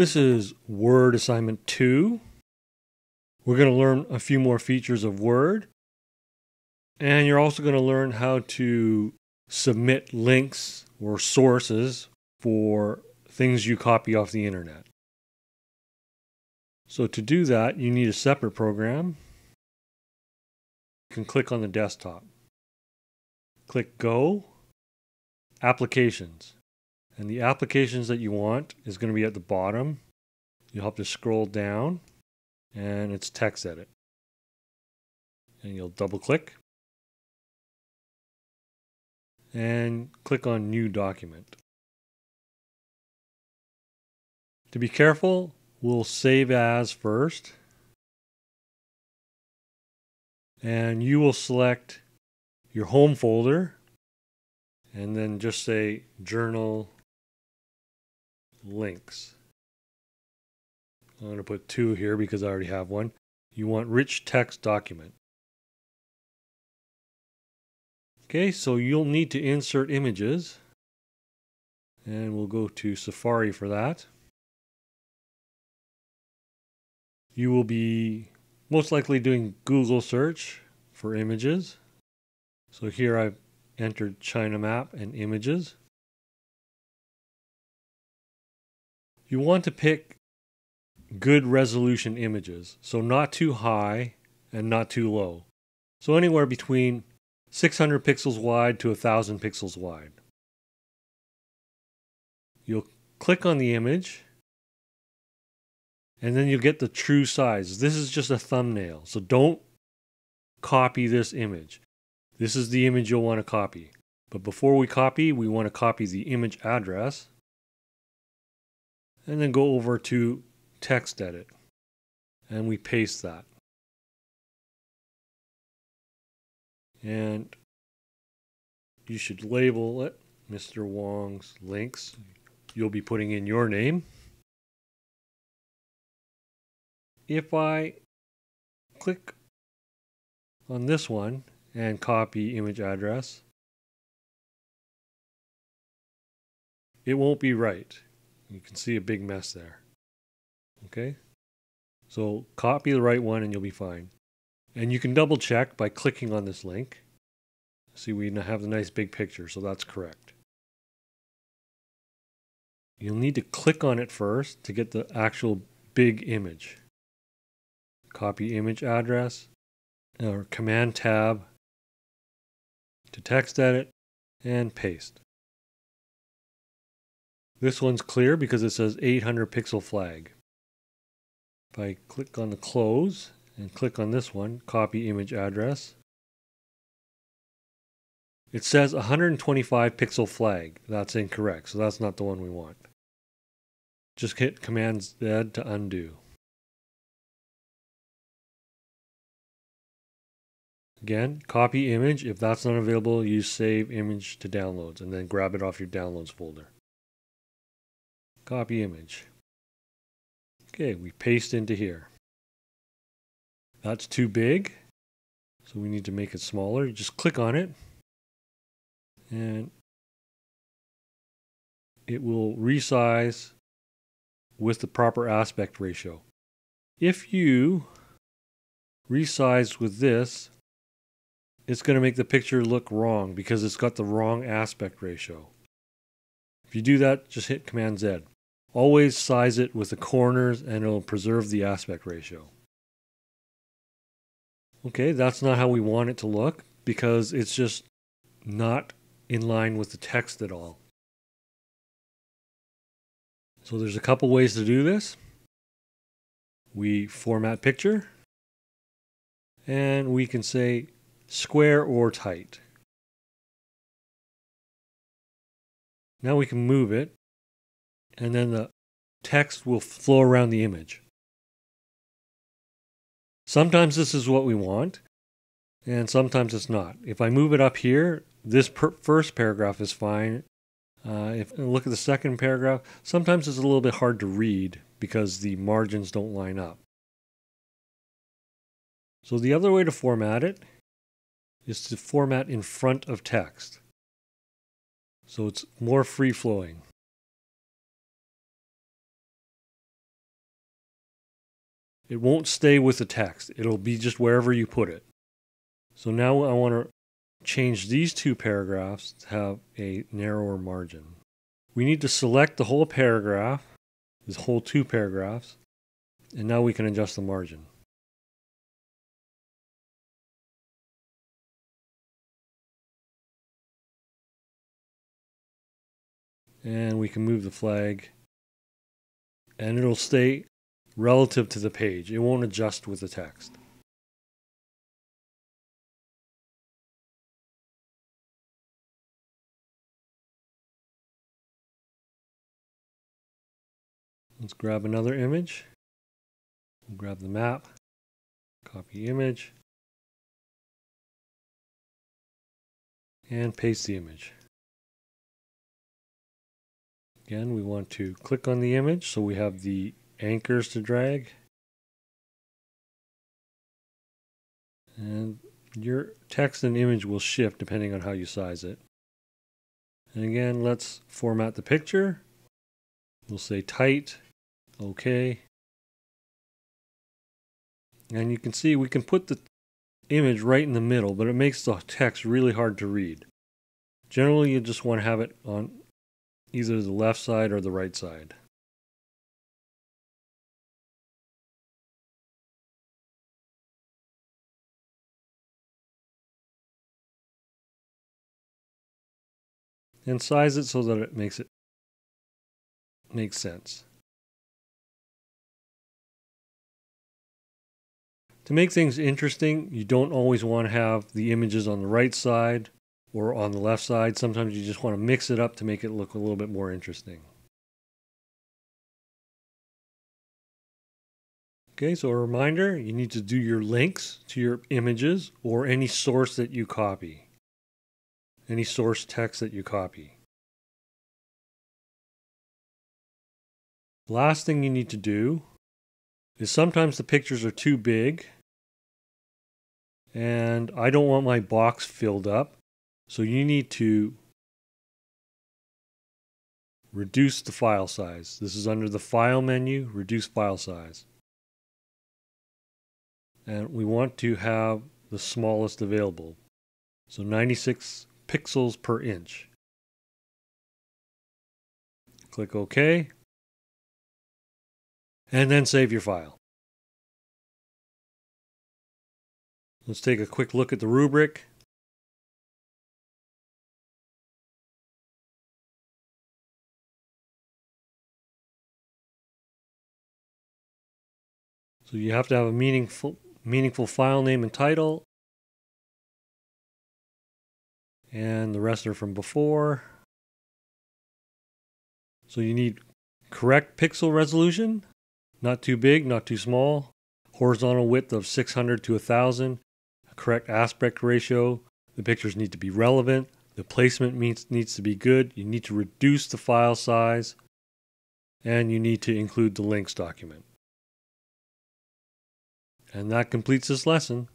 This is Word Assignment 2. We're going to learn a few more features of Word. And you're also going to learn how to submit links or sources for things you copy off the internet. So to do that, you need a separate program. You can click on the desktop. Click Go, Applications. And the applications that you want is going to be at the bottom. You'll have to scroll down and it's TextEdit. And you'll double click and click on New Document. To be careful, we'll save as first. And you will select your home folder and then just say journal links. I'm going to put two here because I already have one. You want rich text document. Okay, so you'll need to insert images. And we'll go to Safari for that. You will be most likely doing Google search for images. So here I've entered China map and images. You want to pick good resolution images, so not too high and not too low. So anywhere between 600 pixels wide to 1000 pixels wide. You'll click on the image and then you'll get the true size. This is just a thumbnail, so don't copy this image. This is the image you'll want to copy. But before we copy, we want to copy the image address and then go over to TextEdit and we paste that. And you should label it Mr. Wong's links. You'll be putting in your name. If I click on this one and copy image address, it won't be right. You can see a big mess there. Okay? So copy the right one and you'll be fine. And you can double check by clicking on this link. See, we have the nice big picture, so that's correct. You'll need to click on it first to get the actual big image. Copy image address or command tab to TextEdit, and paste. This one's clear because it says 800 pixel flag. If I click on the close and click on this one, copy image address, it says 125 pixel flag. That's incorrect, so that's not the one we want. Just hit Command Z to undo. Again, copy image. If that's not available, use save image to downloads and then grab it off your downloads folder. Copy image. Okay, we paste into here. That's too big, so we need to make it smaller. Just click on it, and it will resize with the proper aspect ratio. If you resize with this, it's going to make the picture look wrong because it's got the wrong aspect ratio. If you do that, just hit Command Z. Always size it with the corners and it'll preserve the aspect ratio. Okay, that's not how we want it to look because it's just not in line with the text at all. So there's a couple ways to do this. We format picture and we can say square or tight. Now we can move it and then the text will flow around the image. Sometimes this is what we want, and sometimes it's not. If I move it up here, this per- first paragraph is fine. Uh, if look at the second paragraph, sometimes it's a little bit hard to read because the margins don't line up. So the other way to format it is to format in front of text. So it's more free flowing. It won't stay with the text. It'll be just wherever you put it. So now I want to change these two paragraphs to have a narrower margin. We need to select the whole paragraph, this whole two paragraphs, and now we can adjust the margin. And we can move the flag and it'll stay relative to the page. It won't adjust with the text. Let's grab another image. Grab the map, copy image, and paste the image. Again, we want to click on the image so we have the anchors to drag. And your text and image will shift depending on how you size it. And again, let's format the picture. We'll say tight, okay. And you can see we can put the image right in the middle, but it makes the text really hard to read. Generally, you just want to have it on either the left side or the right side. And size it so that it makes it makes sense. To make things interesting, you don't always want to have the images on the right side or on the left side. Sometimes you just want to mix it up to make it look a little bit more interesting. Okay, so a reminder, you need to do your links to your images or any source that you copy. Any source text that you copy. Last thing you need to do is sometimes the pictures are too big and I don't want my box filled up. So you need to reduce the file size. This is under the File menu, Reduce File Size. And we want to have the smallest available. So 96 pixels per inch. Click OK. And then save your file. Let's take a quick look at the rubric. So you have to have a meaningful meaningful file name and title. And the rest are from before. So you need correct pixel resolution, not too big, not too small, horizontal width of 600 to 1000, a correct aspect ratio. The pictures need to be relevant. The placement needs, needs to be good. You need to reduce the file size. And you need to include the links document. And that completes this lesson.